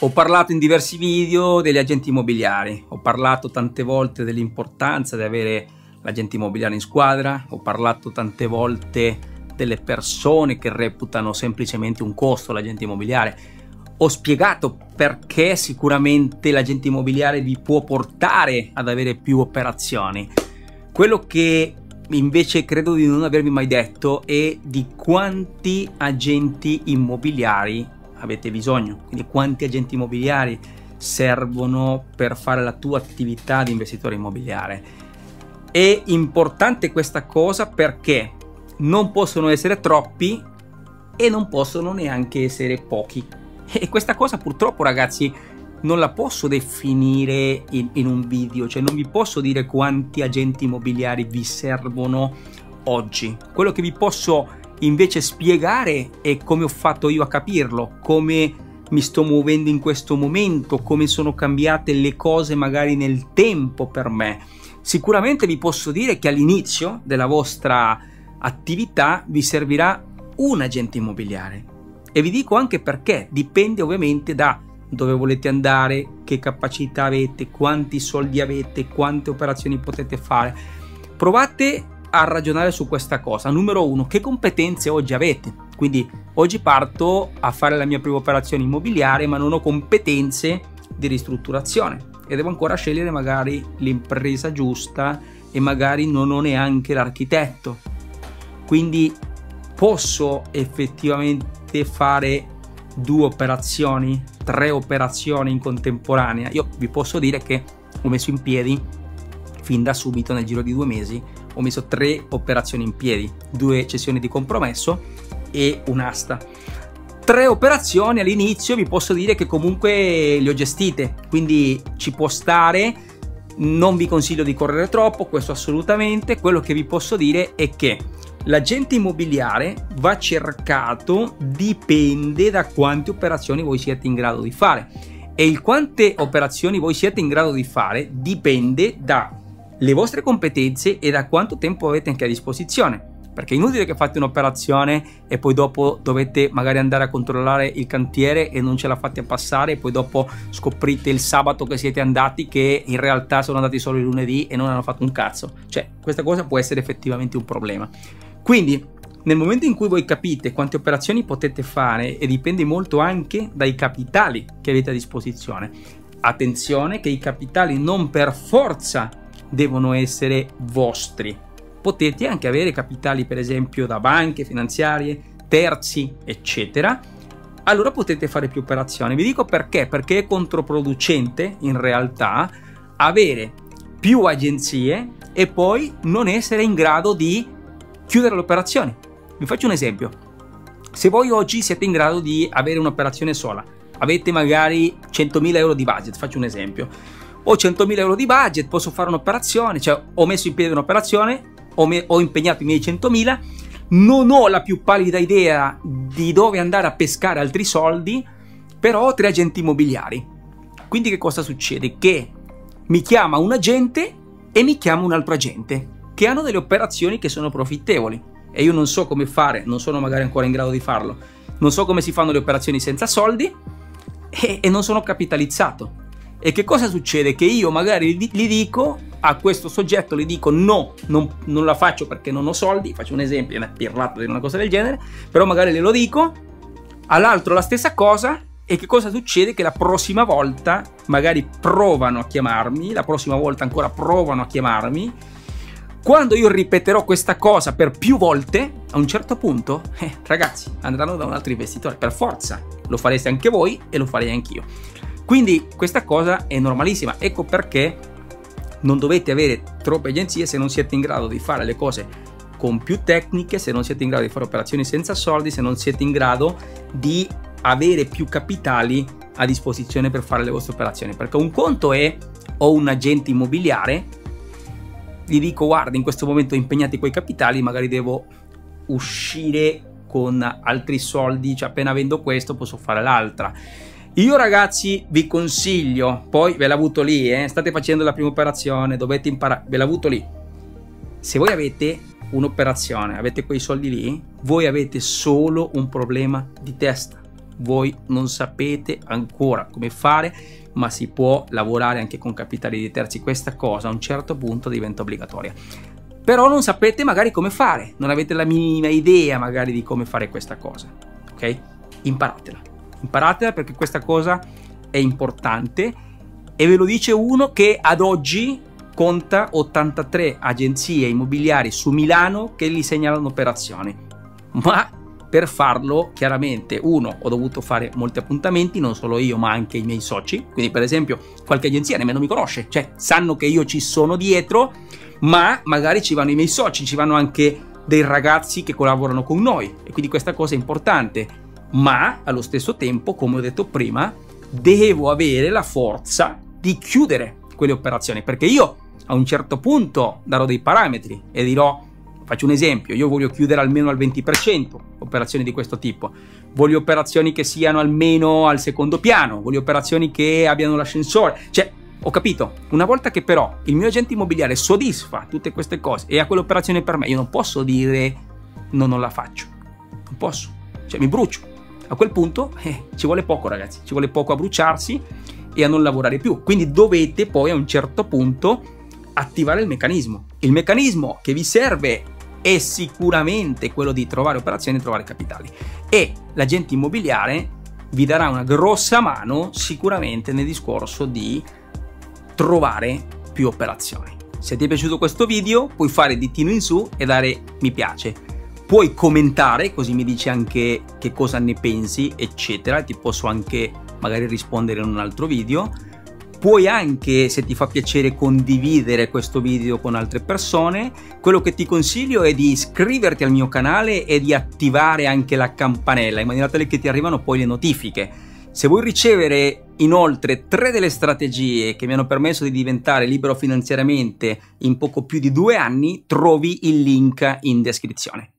Ho parlato in diversi video degli agenti immobiliari, ho parlato tante volte dell'importanza di avere l'agente immobiliare in squadra, ho parlato tante volte delle persone che reputano semplicemente un costo l'agente immobiliare, ho spiegato perché sicuramente l'agente immobiliare vi può portare ad avere più operazioni. Quello che invece credo di non avervi mai detto è di quanti agenti immobiliari avete bisogno, quindi quanti agenti immobiliari servono per fare la tua attività di investitore immobiliare. È importante questa cosa perché non possono essere troppi e non possono neanche essere pochi. E questa cosa purtroppo ragazzi non la posso definire in, in un video, cioè non vi posso dire quanti agenti immobiliari vi servono oggi. Quello che vi posso invece spiegare è come ho fatto io a capirlo, come mi sto muovendo in questo momento, come sono cambiate le cose magari nel tempo per me. Sicuramente vi posso dire che all'inizio della vostra attività vi servirà un agente immobiliare. E vi dico anche perché, dipende ovviamente da dove volete andare, che capacità avete, quanti soldi avete, quante operazioni potete fare. Provate a ragionare su questa cosa. Numero uno, che competenze oggi avete? Quindi oggi parto a fare la mia prima operazione immobiliare, ma non ho competenze di ristrutturazione e devo ancora scegliere magari l'impresa giusta e magari non ho neanche l'architetto. Quindi posso effettivamente fare due operazioni, tre operazioni in contemporanea. Io vi posso dire che ho messo in piedi fin da subito nel giro di due mesi ho messo tre operazioni in piedi, due cessioni di compromesso e un'asta. Tre operazioni all'inizio vi posso dire che comunque le ho gestite, quindi ci può stare, non vi consiglio di correre troppo, questo assolutamente, quello che vi posso dire è che l'agente immobiliare va cercato dipende da quante operazioni voi siete in grado di fare e il quante operazioni voi siete in grado di fare dipende da le vostre competenze e da quanto tempo avete anche a disposizione. Perché è inutile che fate un'operazione e poi dopo dovete magari andare a controllare il cantiere e non ce la fate passare e poi dopo scoprite il sabato che siete andati che in realtà sono andati solo il lunedì e non hanno fatto un cazzo. Cioè, questa cosa può essere effettivamente un problema. Quindi, nel momento in cui voi capite quante operazioni potete fare e dipende molto anche dai capitali che avete a disposizione. Attenzione che i capitali non per forza devono essere vostri. Potete anche avere capitali per esempio da banche, finanziarie, terzi, eccetera. Allora potete fare più operazioni. Vi dico perché? Perché è controproducente in realtà avere più agenzie e poi non essere in grado di chiudere le operazioni. Vi faccio un esempio. Se voi oggi siete in grado di avere un'operazione sola, avete magari 100.000 euro di budget, faccio un esempio, ho 100.000 euro di budget, posso fare un'operazione, cioè ho messo in piedi un'operazione, ho, me- ho impegnato i miei 100.000, non ho la più pallida idea di dove andare a pescare altri soldi, però ho tre agenti immobiliari. Quindi che cosa succede? Che mi chiama un agente e mi chiama un altro agente che hanno delle operazioni che sono profittevoli e io non so come fare, non sono magari ancora in grado di farlo, non so come si fanno le operazioni senza soldi e, e non sono capitalizzato. E che cosa succede? Che io magari gli dico a questo soggetto, gli dico no, non, non la faccio perché non ho soldi, faccio un esempio, è pirlato di una cosa del genere, però magari glielo dico, all'altro la stessa cosa e che cosa succede? Che la prossima volta magari provano a chiamarmi, la prossima volta ancora provano a chiamarmi, quando io ripeterò questa cosa per più volte, a un certo punto, eh, ragazzi, andranno da un altro investitore, per forza, lo fareste anche voi e lo farei anch'io. Quindi questa cosa è normalissima, ecco perché non dovete avere troppe agenzie se non siete in grado di fare le cose con più tecniche, se non siete in grado di fare operazioni senza soldi, se non siete in grado di avere più capitali a disposizione per fare le vostre operazioni. Perché un conto è ho un agente immobiliare, gli dico guarda in questo momento impegnati quei capitali, magari devo uscire con altri soldi, cioè appena avendo questo posso fare l'altra io ragazzi vi consiglio, poi ve l'ho avuto lì, eh, state facendo la prima operazione, dovete imparare, ve l'ho avuto lì. Se voi avete un'operazione, avete quei soldi lì, voi avete solo un problema di testa. voi non sapete ancora come fare, ma si può lavorare anche con capitali di terzi. Questa cosa a un certo punto diventa obbligatoria. Però non sapete magari come fare, non avete la minima idea magari di come fare questa cosa. Ok? Imparatela. Imparatela perché questa cosa è importante e ve lo dice uno che ad oggi conta 83 agenzie immobiliari su Milano che gli segnalano operazioni. Ma per farlo, chiaramente, uno, ho dovuto fare molti appuntamenti, non solo io, ma anche i miei soci. Quindi, per esempio, qualche agenzia nemmeno mi conosce, cioè sanno che io ci sono dietro, ma magari ci vanno i miei soci, ci vanno anche dei ragazzi che collaborano con noi. E quindi questa cosa è importante. Ma allo stesso tempo, come ho detto prima, devo avere la forza di chiudere quelle operazioni, perché io a un certo punto darò dei parametri e dirò Faccio un esempio, io voglio chiudere almeno al 20% operazioni di questo tipo, voglio operazioni che siano almeno al secondo piano, voglio operazioni che abbiano l'ascensore, cioè ho capito, una volta che però il mio agente immobiliare soddisfa tutte queste cose e ha quell'operazione per me, io non posso dire no, non la faccio, non posso, cioè mi brucio. A quel punto eh, ci vuole poco ragazzi, ci vuole poco a bruciarsi e a non lavorare più, quindi dovete poi a un certo punto attivare il meccanismo. Il meccanismo che vi serve è sicuramente quello di trovare operazioni e trovare capitali. E l'agente immobiliare vi darà una grossa mano sicuramente nel discorso di trovare più operazioni. Se ti è piaciuto questo video puoi fare ditino in su e dare mi piace. Puoi commentare così mi dici anche che cosa ne pensi eccetera, ti posso anche magari rispondere in un altro video Puoi anche, se ti fa piacere, condividere questo video con altre persone. Quello che ti consiglio è di iscriverti al mio canale e di attivare anche la campanella in maniera tale che ti arrivano poi le notifiche. Se vuoi ricevere inoltre tre delle strategie che mi hanno permesso di diventare libero finanziariamente in poco più di due anni, trovi il link in descrizione.